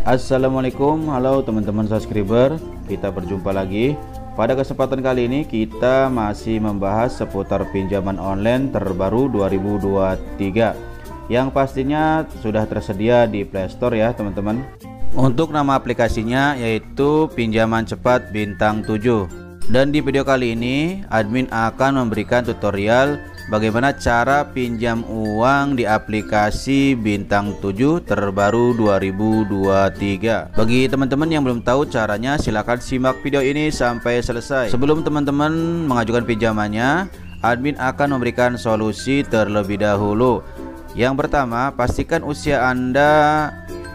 Assalamualaikum. Halo teman-teman subscriber. Kita berjumpa lagi. Pada kesempatan kali ini kita masih membahas seputar pinjaman online terbaru 2023 yang pastinya sudah tersedia di Playstore ya teman-teman. Untuk nama aplikasinya yaitu pinjaman cepat bintang 7 dan di video kali ini admin akan memberikan tutorial bagaimana cara pinjam uang di aplikasi bintang 7 terbaru 2023 bagi teman-teman yang belum tahu caranya silahkan simak video ini sampai selesai. Sebelum teman-teman mengajukan pinjamannya admin akan memberikan solusi terlebih dahulu. Yang pertama pastikan usia anda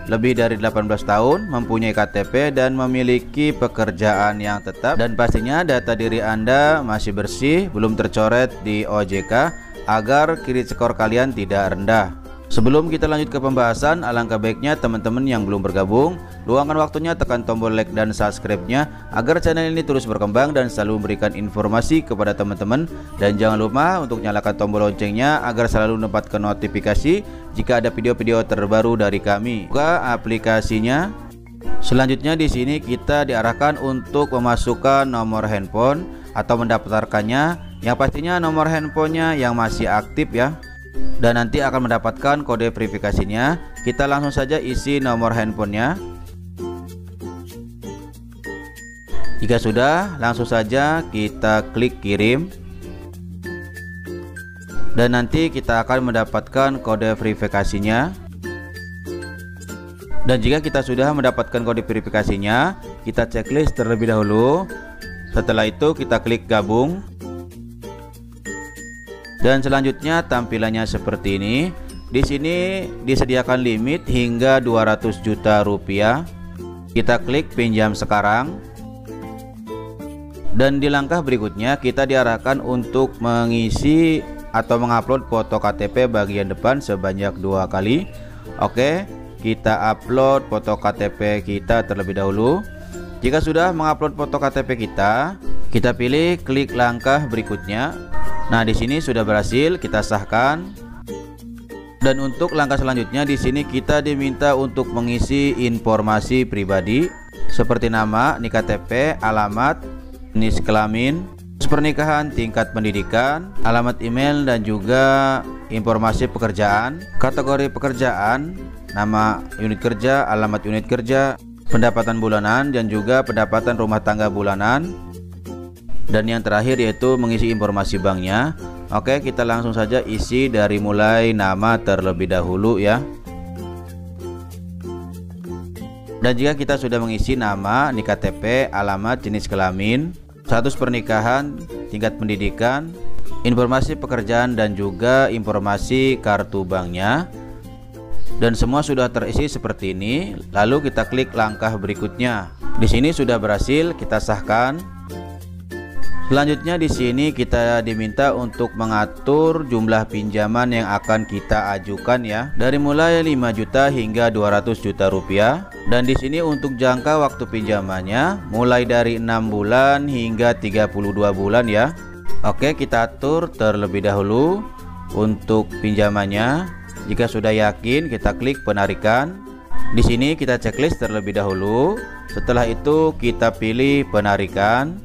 lebih dari 18 tahun, mempunyai KTP dan memiliki pekerjaan yang tetap dan pastinya data diri Anda masih bersih, belum tercoret di OJK agar kredit skor kalian tidak rendah. Sebelum kita lanjut ke pembahasan, alangkah baiknya teman-teman yang belum bergabung, luangkan waktunya tekan tombol like dan subscribe-nya agar channel ini terus berkembang dan selalu memberikan informasi kepada teman-teman dan jangan lupa untuk nyalakan tombol loncengnya agar selalu mendapatkan notifikasi jika ada video-video terbaru dari kami. Buka aplikasinya. Selanjutnya di sini kita diarahkan untuk memasukkan nomor handphone atau mendaftarkannya yang pastinya nomor handphonenya yang masih aktif ya dan nanti akan mendapatkan kode verifikasinya. Kita langsung saja isi nomor handphonenya. Jika sudah langsung saja kita klik kirim. Dan nanti kita akan mendapatkan kode verifikasinya. Dan jika kita sudah mendapatkan kode verifikasinya kita checklist terlebih dahulu. Setelah itu kita klik gabung dan selanjutnya tampilannya seperti ini. Di sini disediakan limit hingga 200 juta rupiah. Kita klik pinjam sekarang. Dan di langkah berikutnya kita diarahkan untuk mengisi atau mengupload foto KTP bagian depan sebanyak dua kali. Oke, kita upload foto KTP kita terlebih dahulu. Jika sudah mengupload foto KTP kita, kita pilih klik langkah berikutnya Nah, di sini sudah berhasil kita sahkan. Dan untuk langkah selanjutnya di sini kita diminta untuk mengisi informasi pribadi seperti nama, nik KTP, alamat, jenis kelamin, pernikahan, tingkat pendidikan, alamat email dan juga informasi pekerjaan, kategori pekerjaan, nama unit kerja, alamat unit kerja, pendapatan bulanan dan juga pendapatan rumah tangga bulanan, dan yang terakhir yaitu mengisi informasi banknya. Oke kita langsung saja isi dari mulai nama terlebih dahulu ya. Dan jika kita sudah mengisi nama, KTP, alamat, jenis kelamin, status pernikahan, tingkat pendidikan, informasi pekerjaan dan juga informasi kartu banknya. Dan semua sudah terisi seperti ini lalu kita klik langkah berikutnya. Di sini sudah berhasil kita sahkan Selanjutnya di sini kita diminta untuk mengatur jumlah pinjaman yang akan kita ajukan ya dari mulai 5 juta hingga 200 juta rupiah dan di sini untuk jangka waktu pinjamannya mulai dari 6 bulan hingga 32 bulan ya. Oke, kita atur terlebih dahulu untuk pinjamannya. Jika sudah yakin, kita klik penarikan. Di sini kita checklist terlebih dahulu. Setelah itu kita pilih penarikan.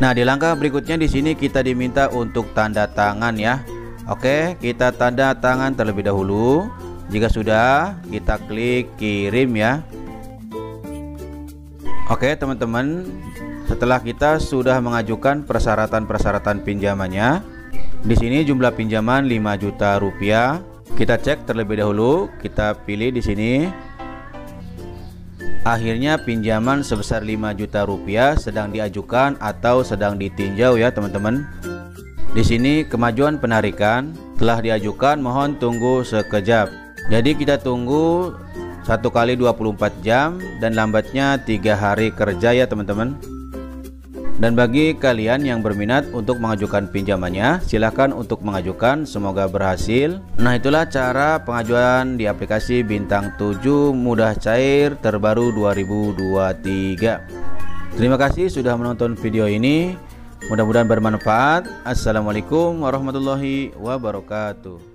Nah, di langkah berikutnya di sini kita diminta untuk tanda tangan ya. Oke, kita tanda tangan terlebih dahulu. Jika sudah, kita klik kirim ya. Oke, teman-teman, setelah kita sudah mengajukan persyaratan-persyaratan pinjamannya, di sini jumlah pinjaman 5 juta rupiah. Kita cek terlebih dahulu, kita pilih di sini Akhirnya pinjaman sebesar 5 juta rupiah sedang diajukan atau sedang ditinjau ya teman-teman. Di sini kemajuan penarikan telah diajukan, mohon tunggu sekejap. Jadi kita tunggu satu kali 24 jam dan lambatnya tiga hari kerja ya teman-teman. Dan bagi kalian yang berminat untuk mengajukan pinjamannya, silahkan untuk mengajukan, semoga berhasil. Nah itulah cara pengajuan di aplikasi Bintang 7 Mudah Cair terbaru 2023. Terima kasih sudah menonton video ini. Mudah-mudahan bermanfaat. Assalamualaikum warahmatullahi wabarakatuh.